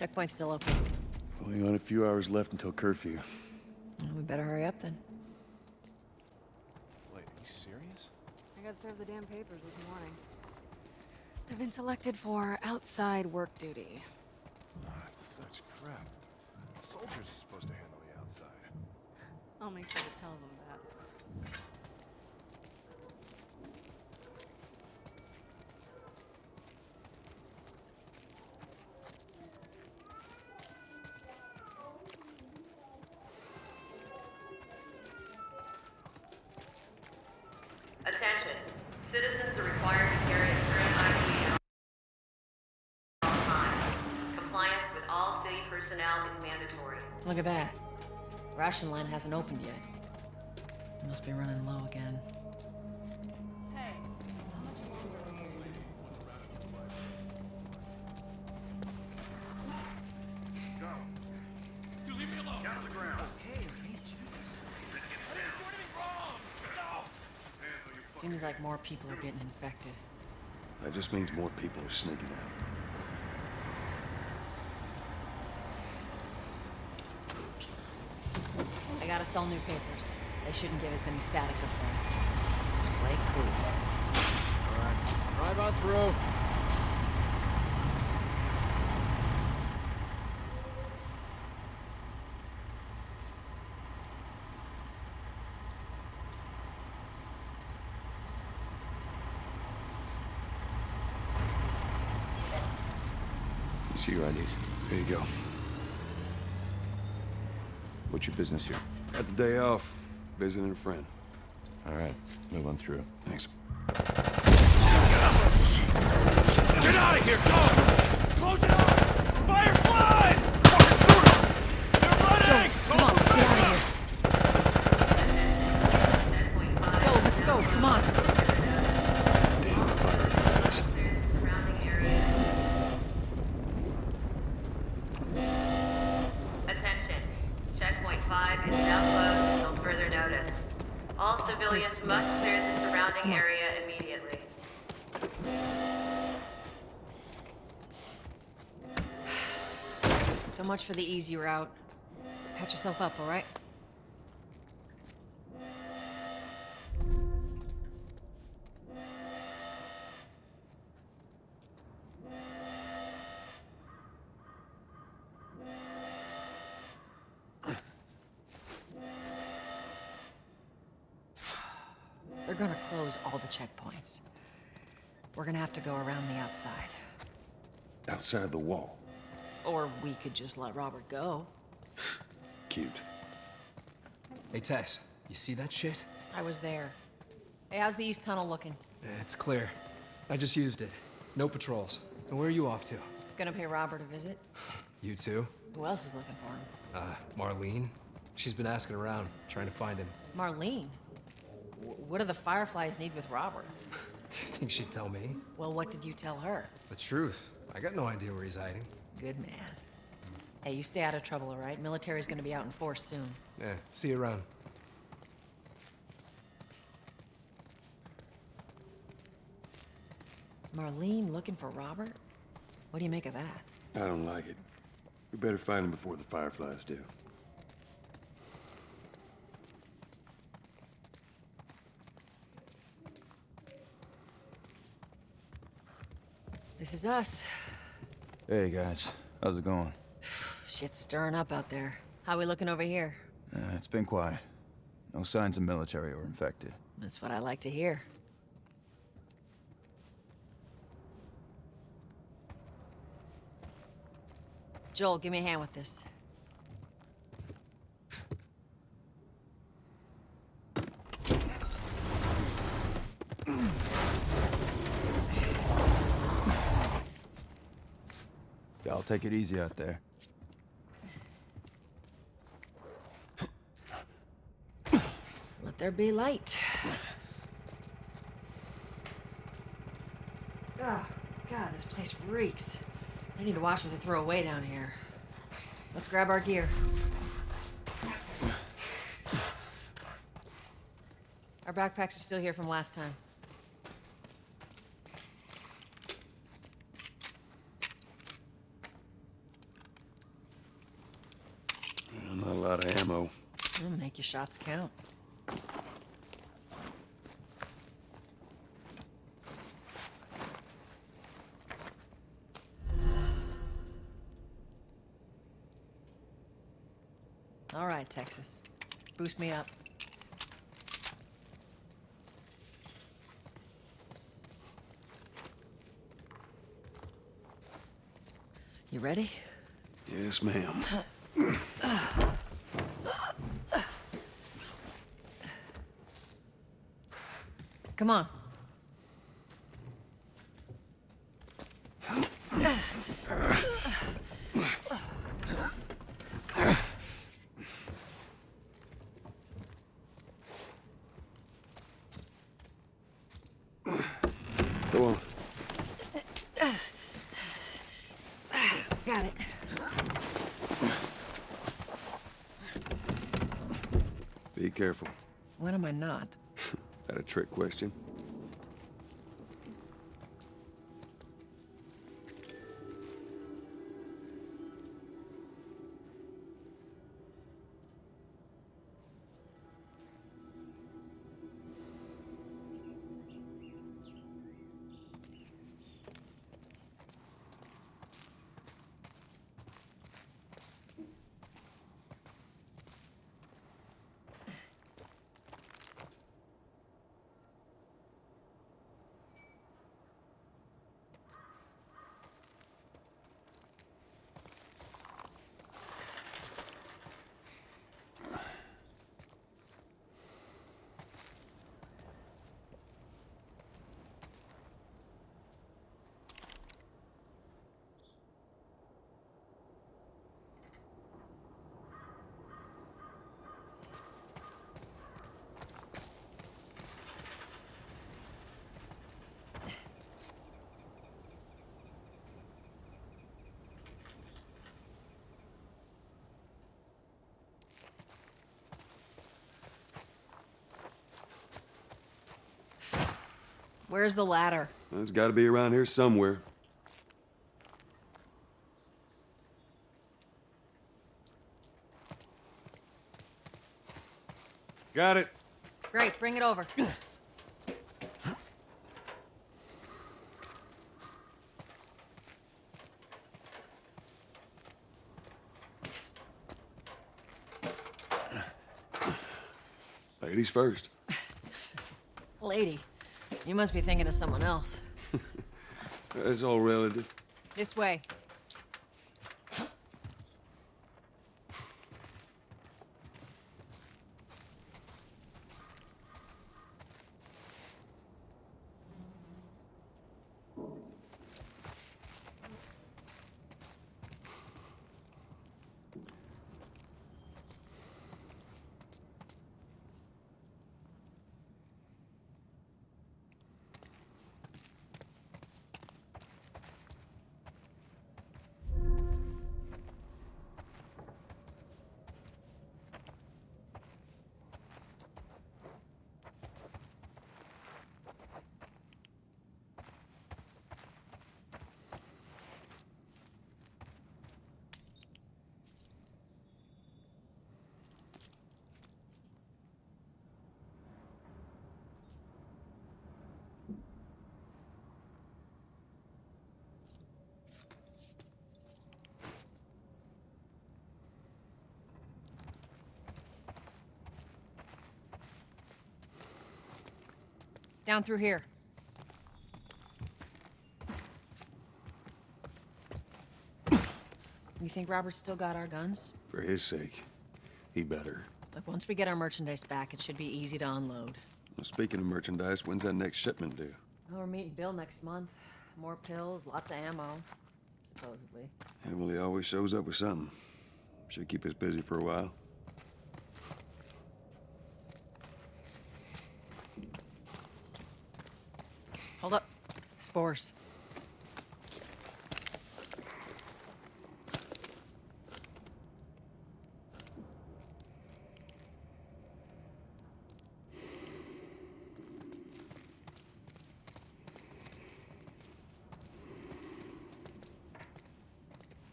Checkpoint's still open. Only got a few hours left until curfew. Well, we better hurry up then. Wait, are you serious? I got served the damn papers this morning. I've been selected for outside work duty. Oh, that's such crap. Soldiers are supposed to handle the outside. I'll make sure to tell them that. Attention. Citizens are required to carry a current ID at all times. Compliance with all city personnel is mandatory. Look at that. Ration line hasn't opened yet. Must be running low again. Hey, how much longer are you? Seems like more people are getting infected. That just means more people are sneaking out. I gotta sell new papers. They shouldn't give us any static up there. Just play cool. All right, drive on through. You see your IDs? There you go. What's your business here? Got the day off. Visiting a friend. All right, move on through. Thanks. Get out of here! Go! Much for the easy route. Patch yourself up, all right? They're gonna close all the checkpoints. We're gonna have to go around the outside. Outside the wall. Or we could just let Robert go. Cute. Hey, Tess, you see that shit? I was there. Hey, how's the east tunnel looking? It's clear. I just used it. No patrols. And where are you off to? Gonna pay Robert a visit? You too? Who else is looking for him? Uh, Marlene? She's been asking around, trying to find him. Marlene? W- what do the Fireflies need with Robert? You think she'd tell me? Well, what did you tell her? The truth. I got no idea where he's hiding. Good man. Hey, you stay out of trouble, all right? Military's gonna be out in force soon. Yeah, see you around. Marlene looking for Robert? What do you make of that? I don't like it. We better find him before the Fireflies do. This is us. Hey guys, how's it going? Shit's stirring up out there. How we looking over here? Uh, it's been quiet. No signs of military or infected. That's what I like to hear. Joel, give me a hand with this. Take it easy out there. Let there be light. Oh, God, this place reeks. They need to watch what they throw away down here. Let's grab our gear. Our backpacks are still here from last time. Yeah, not a lot of ammo. Mm, make your shots count. All right, Texas. Boost me up. You ready? Yes, ma'am. Come on. Go on. Got it. Be careful. When am I not? That a trick question? Where's the ladder? Well, it's got to be around here somewhere. Got it. Great, bring it over. Ladies first. Lady, you must be thinking of someone else. it's all relative. This way. Down through here. You think Robert's still got our guns? For his sake, he better. Look, once we get our merchandise back, it should be easy to unload. Well, speaking of merchandise, when's that next shipment due? Well, we're meeting Bill next month. More pills, lots of ammo, supposedly. Emily always shows up with something. Should keep us busy for a while. Hold up. Spores.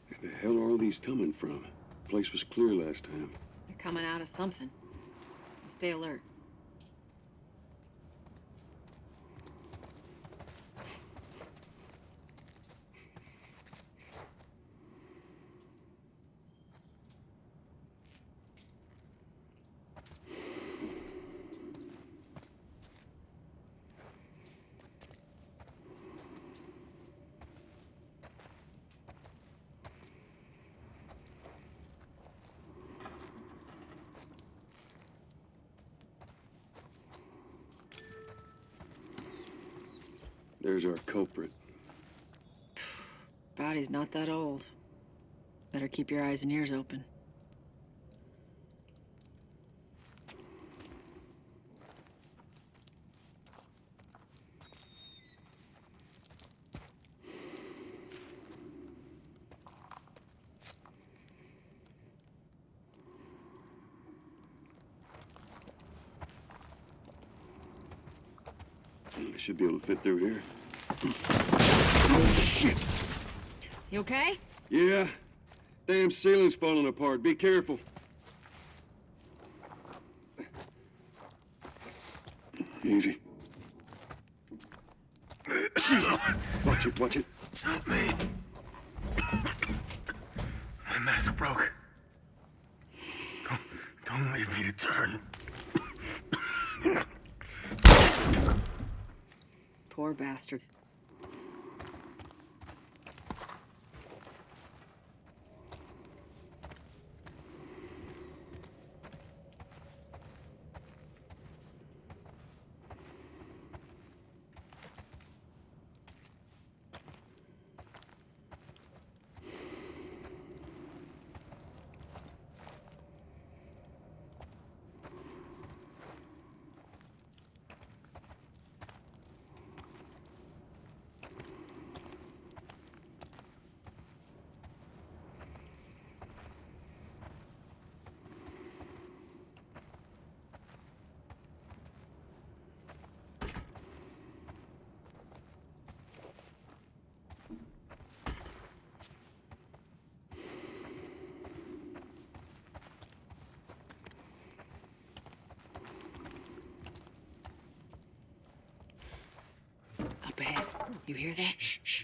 Where the hell are all these coming from? Place was clear last time. They're coming out of something. Stay alert. There's our culprit. Body's not that old. Better keep your eyes and ears open. I should be able to fit through here. oh You okay? Yeah. Damn ceiling's falling apart. Be careful. Easy. Jesus! Watch it, watch it. Not me. My mask broke. Don't, don't leave me to turn. Poor bastard. Up ahead. You hear that? Shh, shh.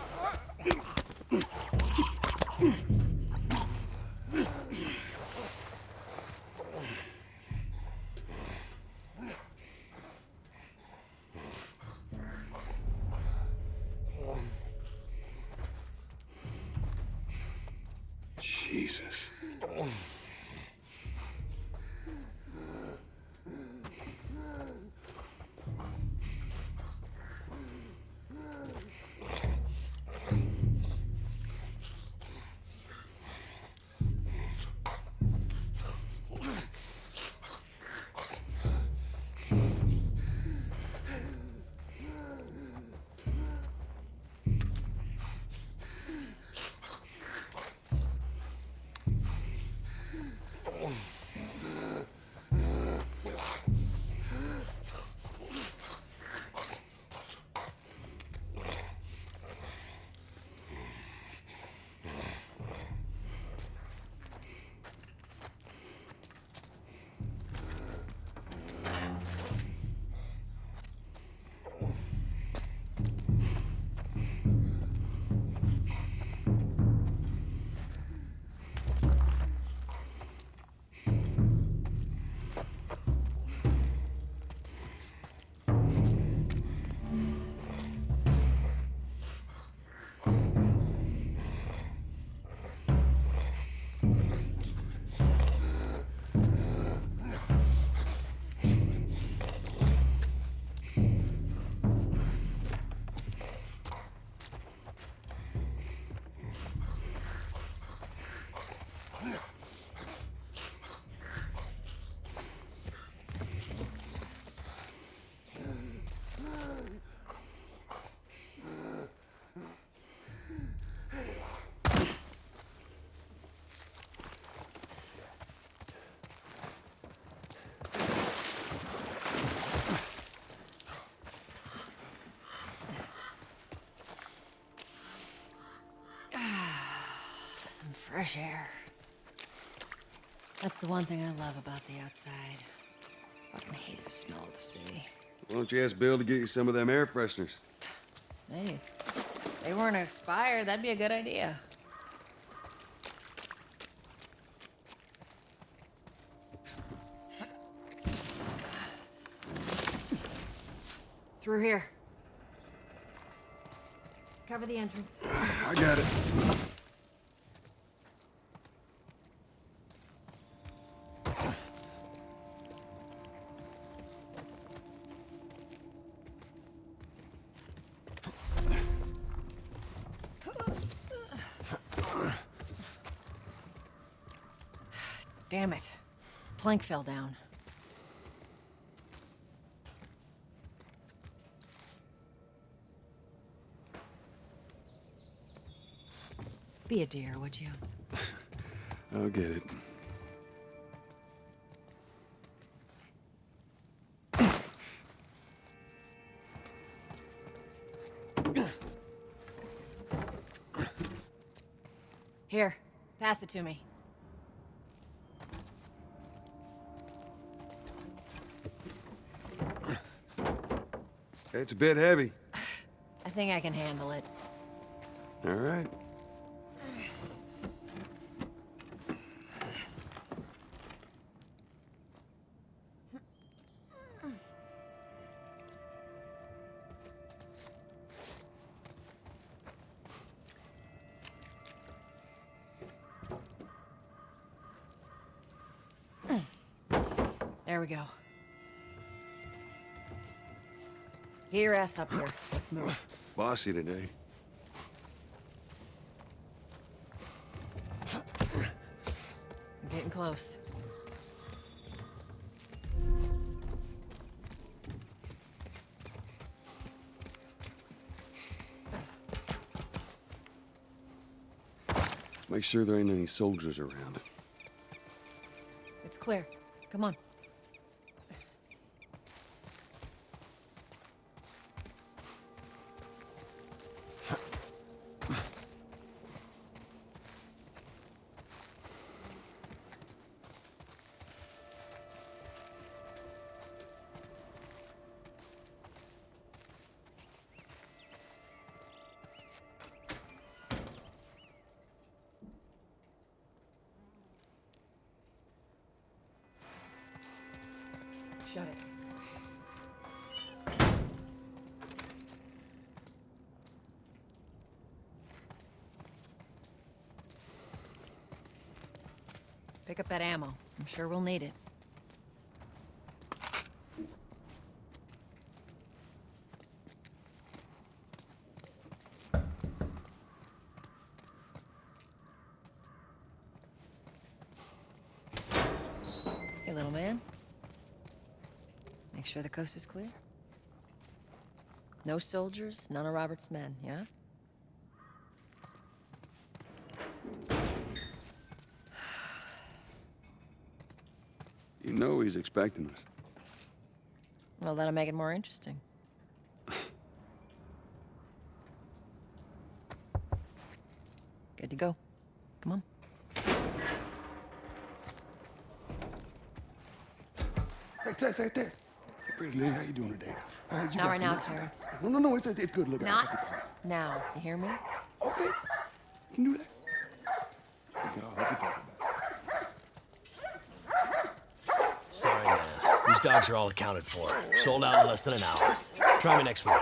fresh air. That's the one thing I love about the outside. Fucking hate the smell of the city. Why don't you ask Bill to get you some of them air fresheners? Hey, if they weren't expired, that'd be a good idea. Through here. Cover the entrance. I got it. Damn it. Plank fell down. Be a dear, would you? I'll get it. Here, pass it to me. It's a bit heavy. I think I can handle it. All right. Get your ass up here. Let's move. Bossy today. I'm getting close. Make sure there ain't any soldiers around. It's clear. Come on. Shut it. Pick up that ammo. I'm sure we'll need it. Hey, little man. Make sure the coast is clear. No soldiers, none of Robert's men, yeah? You know he's expecting us. Well, that'll make it more interesting. Good to go. Come on. Hey, Tess, hey, Tess. Hey, pretty lady, how you doing today? All right, you Not got right now, lunch? Terrence. No, no, no, it's, it's good. Look, Not now. You hear me? Okay. You can do that. Okay, I'll help you talk about it. Sorry, man. These dogs are all accounted for. Sold out in less than an hour. Try me next week.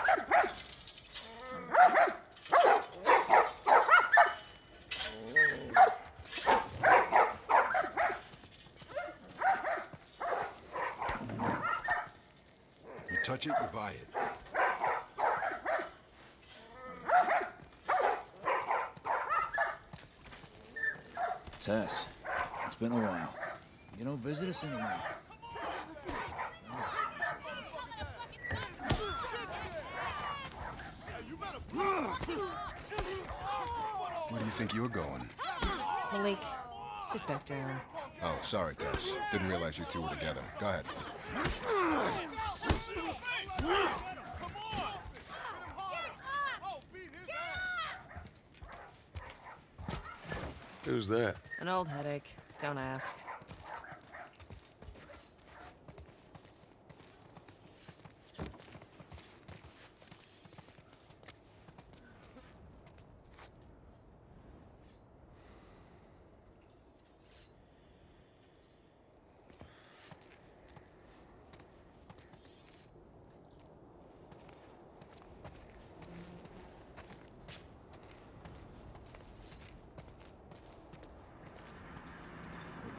Touch it, you buy it. Tess, it's been a while. You don't visit us anymore. Where do you think you're going? Malik, sit back down. Oh, sorry, Tess. Didn't realize you two were together. Go ahead. Who's that? An old headache. Don't ask.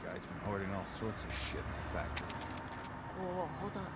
The guy's been hoarding all sorts of shit in the factory. Whoa, whoa, hold on.